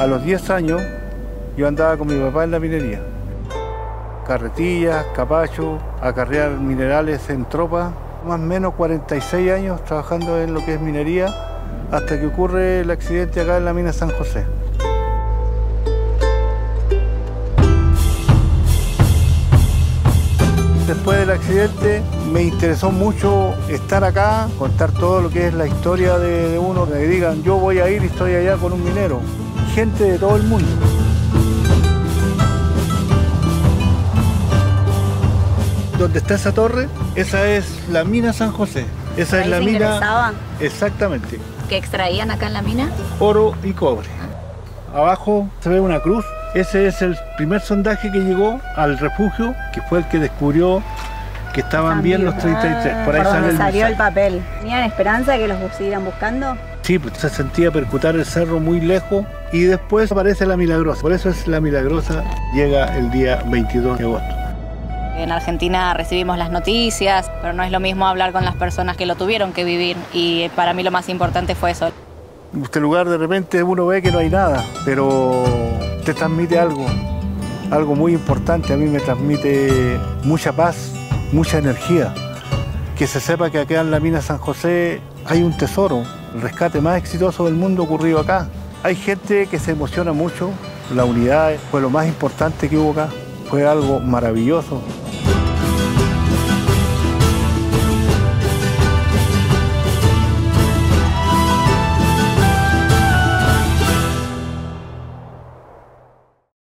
A los 10 años yo andaba con mi papá en la minería. Carretillas, capachos, acarrear minerales en tropa. Más o menos 46 años trabajando en lo que es minería hasta que ocurre el accidente acá en la mina San José. Después del accidente me interesó mucho estar acá, contar todo lo que es la historia de, de uno, que digan yo voy a ir y estoy allá con un minero. Gente de todo el mundo. Donde está esa torre, esa es la mina San José. Esa ¿Por es la se mina. ingresaba? Exactamente. que extraían acá en la mina. oro y cobre. Abajo se ve una cruz. Ese es el primer sondaje que llegó al refugio, que fue el que descubrió que estaban bien los 33. Por ahí Por sale donde el salió el papel. ¿Tenían esperanza de que los siguieran buscando? Sí, pues se sentía percutar el cerro muy lejos y después aparece la milagrosa. Por eso es la milagrosa, llega el día 22 de agosto. En Argentina recibimos las noticias, pero no es lo mismo hablar con las personas que lo tuvieron que vivir y para mí lo más importante fue eso. Este lugar de repente uno ve que no hay nada, pero te transmite algo, algo muy importante. A mí me transmite mucha paz, mucha energía. Que se sepa que acá en la mina San José hay un tesoro, el rescate más exitoso del mundo ocurrido acá. Hay gente que se emociona mucho, la unidad fue lo más importante que hubo acá, fue algo maravilloso.